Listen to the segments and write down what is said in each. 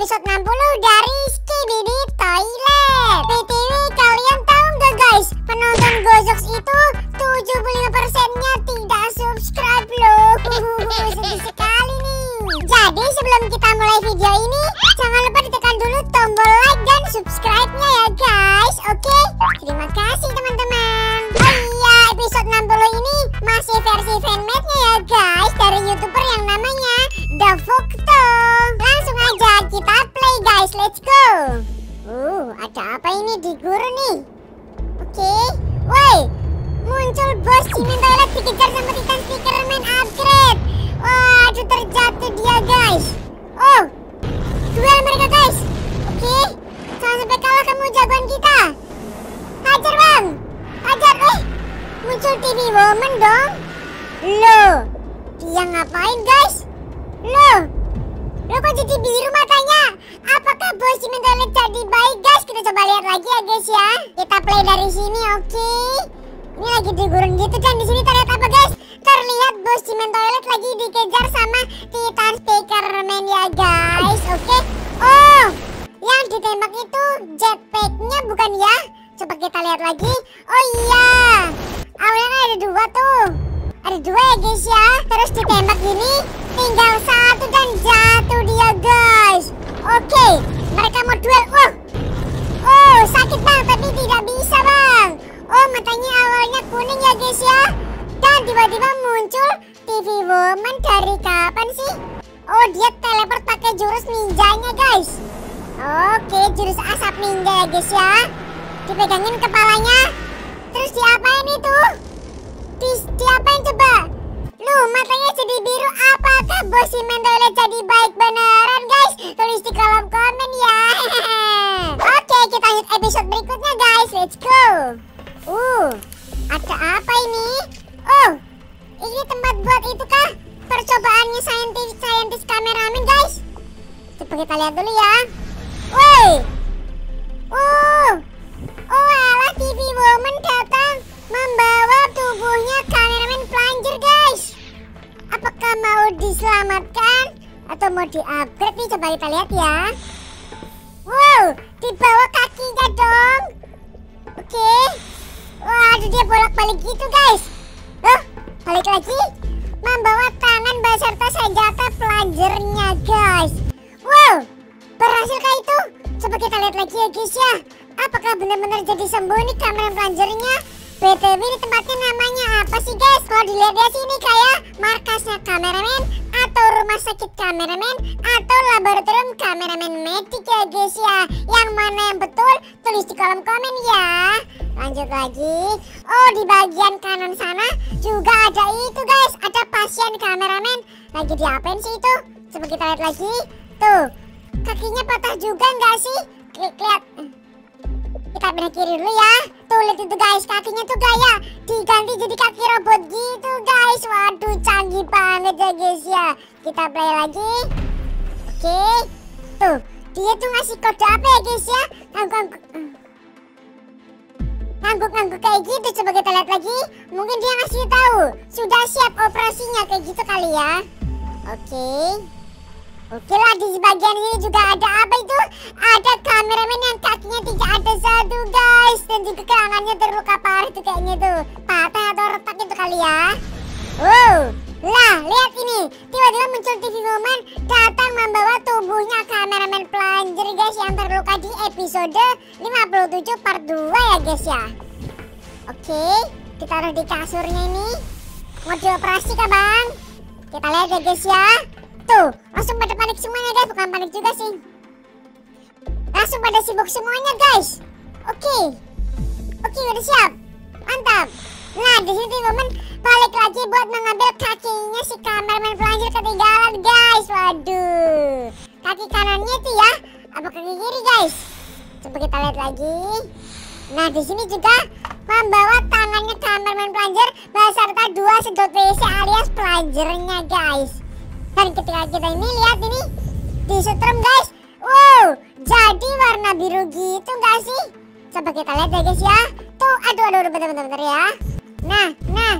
episode 60 dari ya guys ya. Kita play dari sini oke? Ini lagi di gurun gitu dan di sini terlihat apa guys? Terlihat bos Cimin Toilet lagi dikejar sama Titan Speakerman ya guys Oke? Oh Yang ditembak itu jetpacknya bukan ya? Coba kita lihat lagi. Oh iya. Awalnya kan ada dua tuh. Ada dua ya guys ya. Terus ditembak ya. Dipegangin kepalanya. Terus diapain itu? Di, diapain coba? Lu matanya jadi biru. Apakah bos si jadi baik beneran guys? Tulis di kolom komen ya. Oke kita lanjut episode berikutnya guys. Let's go. Uh Ada apa ini? Oh Ini tempat buat itu kah Percobaannya saintis saintis kameramen guys. Coba kita lihat dulu ya. Woi! Uh TV Woman datang Membawa tubuhnya kameramen plunger guys. Apakah mau diselamatkan Atau mau di-upgrade nih? Coba kita lihat ya. Wow Dibawa kakinya dong. Oke. Waduh dia bolak-balik gitu guys. Loh balik lagi. Membawa tangan beserta senjata plunger-nya guys. Wow Berhasilkah itu? Coba kita lihat lagi ya guys ya Apakah benar-benar jadi sembuh nih kamera plunger-nya? BTW ini tempatnya namanya apa sih guys? Kalau dilihat dari sini kayak markasnya kameramen atau rumah sakit kameramen atau laboratorium kameramen medik ya guys ya. Yang mana yang betul? Tulis di kolom komen ya. Lanjut lagi. Oh di bagian kanan sana juga ada itu guys. Ada pasien kameramen. Lagi diapain sih itu? Coba kita lihat lagi. Tuh kakinya patah juga nggak sih? Lihat. Kita pindah kiri dulu ya. Tuh lihat itu guys, kakinya tuh kayak diganti jadi kaki robot gitu guys. Waduh, canggih banget ya guys ya. Kita play lagi. Oke. Tuh, dia tuh ngasih kode apa ya guys ya? Ngangguk ngangguk kayak gitu. Coba kita lihat lagi. Mungkin dia ngasih tahu sudah siap operasinya kayak gitu kali ya. Oke. Oke lah di bagian ini juga ada apa itu? Ada kameramen yang kakinya tidak ada satu guys. Dan juga tangannya terluka parah itu kayaknya tuh Patah atau retak itu kali ya. Wow. Lah lihat ini. Tiba-tiba muncul TV Woman Datang membawa tubuhnya kameramen plunger guys Yang terluka di episode 57 part 2 ya guys ya. Oke Kita taruh di kasurnya ini. Mau dioperasi kah bang? Kita lihat ya guys ya Tuh, langsung pada panik semuanya guys, bukan panik juga sih. Langsung pada sibuk semuanya guys. Oke, oke udah siap, mantap. Nah di sini momen balik lagi buat mengambil kakinya si kameramen pelajar ketinggalan guys. Waduh, kaki kanannya itu ya, apa kaki kiri guys? Coba kita lihat lagi. Nah di sini juga membawa tangannya kameramen pelajar beserta dua sedot WC alias pelajarnya guys. Dan ketika kita ini lihat ini di setrum guys. Wow jadi warna biru gitu gak sih? Coba kita lihat ya guys ya. Tuh aduh aduh, aduh bentar bentar bentar ya. Nah nah.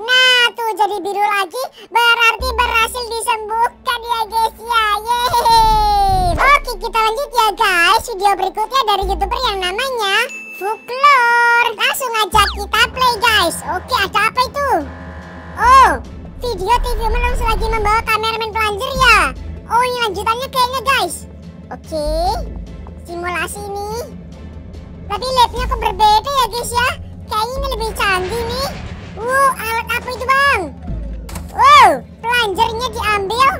Nah tuh jadi biru lagi. Berarti berhasil disembuhkan ya guys ya. Yeay. Oke video berikutnya dari youtuber yang namanya Folklore Langsung aja kita play guys. Oke ada apa itu? Oh video TV langsung lagi membawa kameramen pelanjir ya. Oh ini lanjutannya kayaknya guys. Oke Simulasi ini. Tapi labnya kok berbeda ya guys ya? Kayaknya ini lebih canggih nih. Wow alat apa itu bang? Wow pelanjirnya diambil.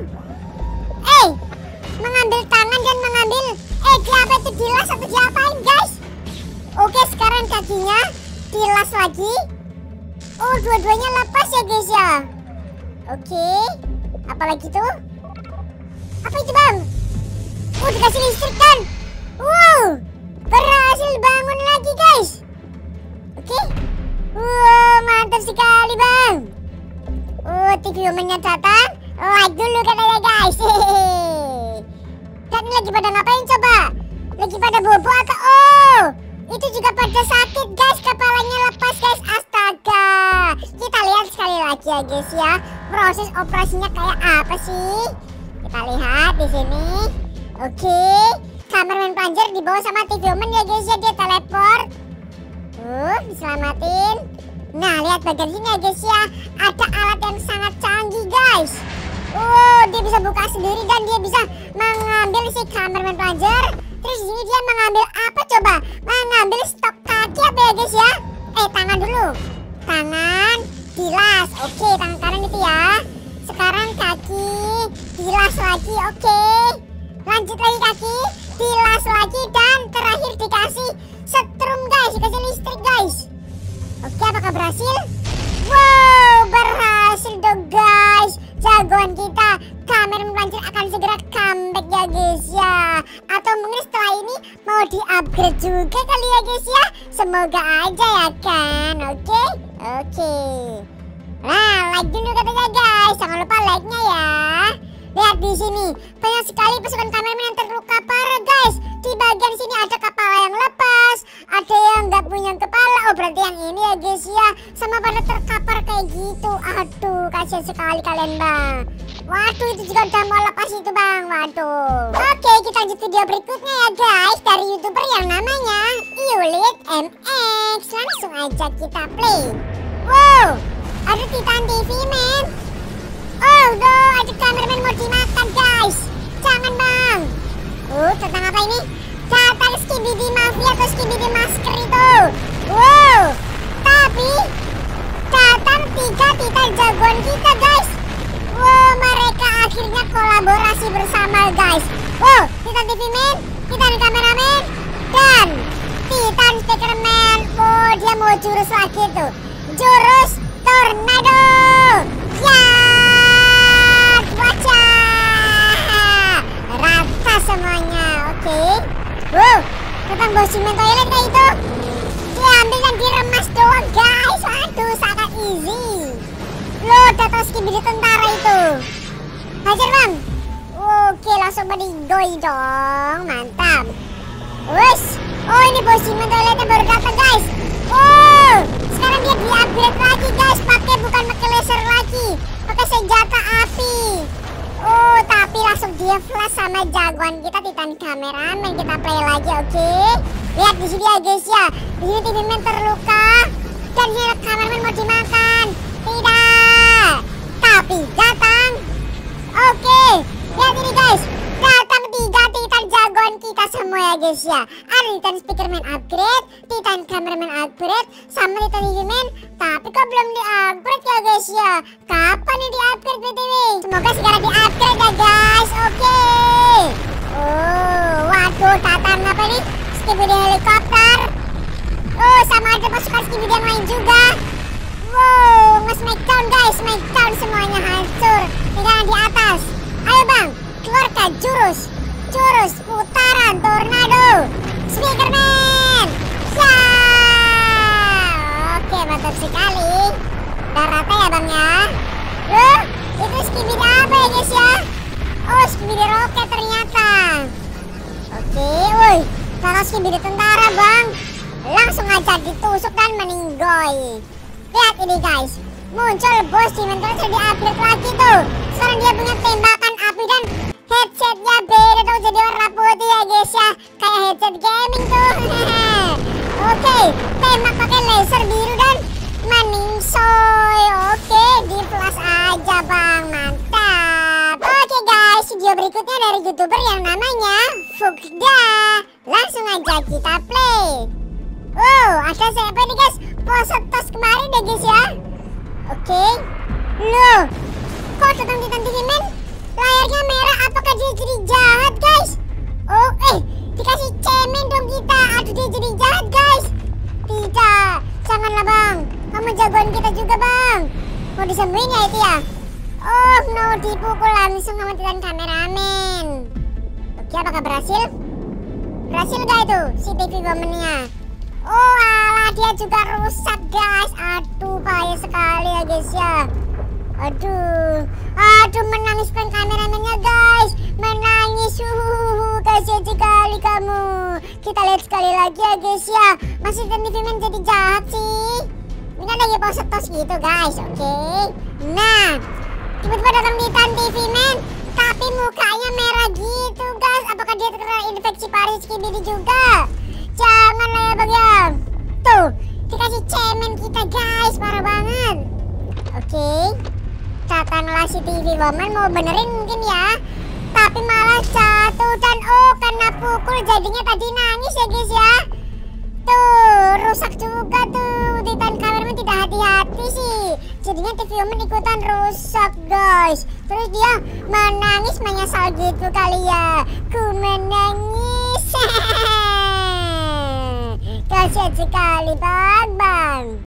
Eh mengambil tangan dan mengambil eh apa itu dilas atau diapain guys? Oke sekarang kakinya dilas lagi. Oh dua-duanya lepas ya guys ya oke apalagi tuh apa itu bang oh dikasih listrik kan wow berhasil bangun lagi guys oke wow mantap sekali bang oh womannya datang like dulu katanya guys hehehe dan lagi pada ngapain coba? Lagi pada bobo atau oh? Itu juga pada sakit guys, kepalanya lepas guys. Astaga. Kita lihat sekali lagi ya guys ya. Proses operasinya kayak apa sih? Kita lihat di sini. Oke. Kameramen panjer dibawa sama TV Woman ya guys ya dia teleport. Uh, diselamatin. Nah, lihat bagian sini ya guys ya. Ada alat yang sangat canggih guys. Oh, dia bisa buka sendiri dan dia bisa mengambil si kameraman pelajar. Terus di sini dia mengambil apa coba? Mengambil stok kaki apa ya guys ya? Eh, tangan dulu. Tangan, dilas. Oke, tangan kanan itu ya. Sekarang kaki, dilas lagi. Oke. Lanjut lagi kaki, dilas lagi dan terakhir dikasih setrum guys, dikasih listrik guys. Oke, apakah berhasil? Wow, berhasil dong guys jagoan kita kamera melancar akan segera comeback ya guys ya. Atau mungkin setelah ini mau di upgrade juga kali ya guys ya. Semoga aja ya kan? Oke? Okay? oke. Okay. nah like dulu katanya guys. Jangan lupa like nya ya lihat di sini. Banyak sekali pasukan kameramen yang terluka parah guys. Di bagian sini ada kepala yang lepas ada yang nggak punya kepala. Oh berarti yang ini ya guys ya. Sama pada terkapar kayak gitu. Aduh kasihan sekali kalian bang. Waduh itu juga udah mau lepas itu bang. Waduh. Oke kita lanjut video berikutnya ya guys dari youtuber yang namanya Yulit MX langsung aja kita play. Wow ada Titan TV men oh udah ada kameramen mau dimakan guys. Jangan bang. Uh tentang apa ini? Datang skibidi mafia atau skibidi masker itu. Wow. Tapi datang tiga titan jagoan kita guys. Wow mereka akhirnya kolaborasi bersama guys. Wow titan TV man titan kameramen dan titan speakerman oh dia mau jurus lagi tuh jurus Wes. Oh ini bos Simon toiletnya baru datang guys. Oh Sekarang dia di upgrade lagi guys. Pakai bukan pakai laser lagi. Pakai senjata api. Oh tapi langsung dia flash sama jagoan kita Titan kameramen. Kita play lagi oke? Okay? Lihat di sini ya guys ya. Di sini TV terluka. Dan ini kameramen mau dimakan. Ya. Ada Titan Speakerman upgrade, Titan Cameraman upgrade, sama Titan TV Man. Tapi kok belum di upgrade ya guys ya. Kapan ini di upgrade BTW? Semoga segera di upgrade ya guys. Oke. Oh, waduh, datang apa nih? skibidi helikopter Oh sama ada pasukan skibidi yang lain juga Wow nge-smackdown guys Smackdown semuanya hancur Tinggal di atas Ayo bang keluarkan jurus Jurus putaran tornado. Speakerman Ya. Oke mantap sekali. Udah rata ya bang ya? Loh itu skibidi apa ya guys ya? Oh skibidi roket ternyata. Oke woi. Kalau skibidi tentara bang. Langsung aja ditusuk dan meninggoy. Lihat ini guys. Muncul bos di mental di upgrade lagi tuh. Sekarang dia punya tembakan api dan headsetnya beda dong jadi warna putih ya guys ya. Kayak headset gaming tuh. Oke okay, tembak pakai laser biru dan maningsoy oke okay, di plus aja bang. Mantap. Oke okay, guys video berikutnya dari youtuber yang namanya Fugda. Langsung aja kita play. Wow ada siapa nih guys? Posot tos kemarin deh guys ya. Oke. Okay. loh kok tetang ditandingi dia jadi jahat guys? Oh eh Dikasih cemen dong kita. Aduh dia jadi jahat guys. Tidak. Janganlah bang. Kamu jagoan kita juga bang. Mau disembuhin ya itu ya? Oh no dipukul langsung sama Titan kameramen. Oke apakah berhasil? Berhasil gak itu? Si TV womannya? Oh alah dia juga rusak guys. Aduh bahaya sekali ya guys ya Aduh. Aduh menangis pen kameramennya guys. Menangis. Uh, Kasihan sekali kamu. Kita lihat sekali lagi ya guys ya. Masih TV man jadi jahat sih. Ini lagi pose tos gitu guys. Oke. Okay. Nah tiba-tiba datang di Titan TV tapi mukanya merah gitu guys. Apakah dia terkena infeksi paris kibiri juga? Janganlah ya bang ya. Tuh dikasih cemen kita guys. Parah banget. Oke. okay. Katakanlah si TV woman mau benerin mungkin ya. Tapi malah jatuh dan oh karena pukul. Jadinya tadi nangis ya guys ya. Tuh rusak juga tuh. Titan kameramen tidak hati-hati sih. Jadinya TV Woman ikutan rusak guys. Terus dia menangis menyesal gitu kali ya. Ku menangis. Kasihan sekali bang. Bang